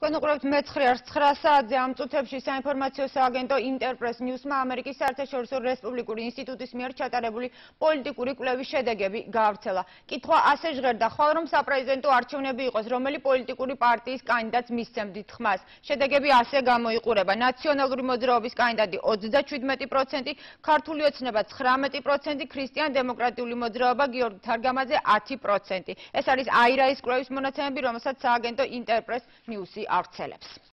თქვენ უყურებთ მე-9 არს 9 საათზე ამ წუთებში საინფორმაციო სააგენტო ინტერპრეს ნიუსმა ამერიკის საერთაშორისო რესპუბლიკური ინსტიტუტის მიერ ჩატარებული პოლიტიკური კვლევის შედეგები გაავრცელა. კითხვა ასე ჟღერდა, ხვალ რომ საპრეზიდენტო არჩევნები იყოს, რომელი პოლიტიკური პარტიის კანდიდატს მისცემდით ხმას. შედეგები ასე გამოიყურება: ნაციონალური მოძრაობის კანდიდატი 37%, ქართული ოცნება 19%, ქრისტიან-დემოკრატიული მოძრაობა გიორგი თარგამაძე 10%. ეს არის აირაის კვლევის მონაცემები, რომელსაც სააგენტო ინტერპრეს ნიუსი արցելևս։